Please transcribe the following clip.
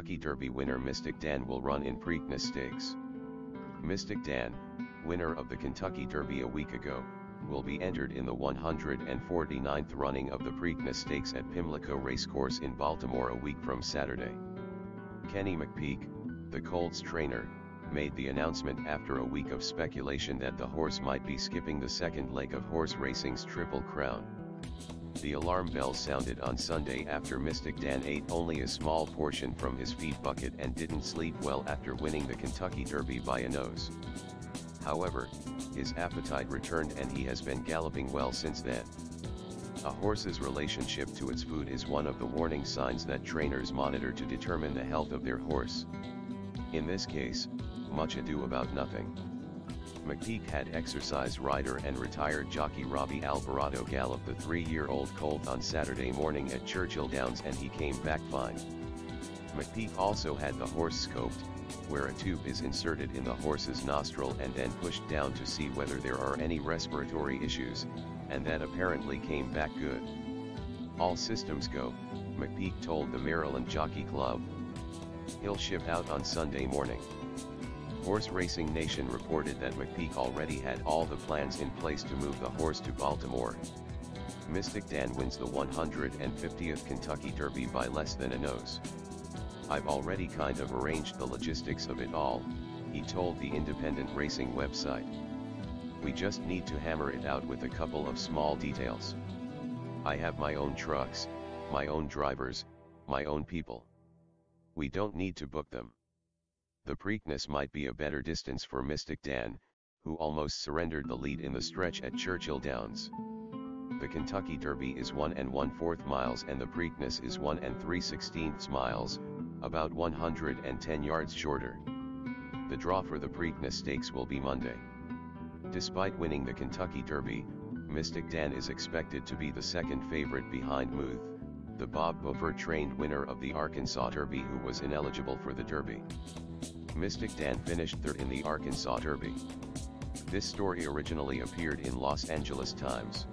Kentucky Derby winner Mystik Dan will run in Preakness Stakes. Mystik Dan, winner of the Kentucky Derby a week ago, will be entered in the 149th running of the Preakness Stakes at Pimlico Racecourse in Baltimore a week from Saturday. Kenny McPeek, the Colts trainer, made the announcement after a week of speculation that the horse might be skipping the second leg of horse racing's Triple Crown. The alarm bell sounded on Sunday after Mystik Dan ate only a small portion from his feed bucket and didn't sleep well after winning the Kentucky Derby by a nose. However, his appetite returned and he has been galloping well since then. A horse's relationship to its food is one of the warning signs that trainers monitor to determine the health of their horse. In this case, much ado about nothing. McPeek had exercise rider and retired jockey Robby Albarado gallop the three-year-old colt on Saturday morning at Churchill Downs and he came back fine. McPeek also had the horse scoped, where a tube is inserted in the horse's nostril and then pushed down to see whether there are any respiratory issues, and that apparently came back good. All systems go, McPeek told the Maryland Jockey Club. He'll ship out on Sunday morning. Horse Racing Nation reported that McPeek already had all the plans in place to move the horse to Baltimore. Mystik Dan wins the 150th Kentucky Derby by less than a nose. I've already kind of arranged the logistics of it all, he told the independent racing website. We just need to hammer it out with a couple of small details. I have my own trucks, my own drivers, my own people. We don't need to book them. The Preakness might be a better distance for Mystik Dan, who almost surrendered the lead in the stretch at Churchill Downs. The Kentucky Derby is 1 and 1 4th miles and the Preakness is 1 and 3 16ths miles, about 110 yards shorter. The draw for the Preakness Stakes will be Monday. Despite winning the Kentucky Derby, Mystik Dan is expected to be the second favorite behind Muth, the Bob Baffert trained winner of the Arkansas Derby who was ineligible for the Derby. Mystik Dan finished third in the Arkansas Derby. This story originally appeared in Los Angeles Times.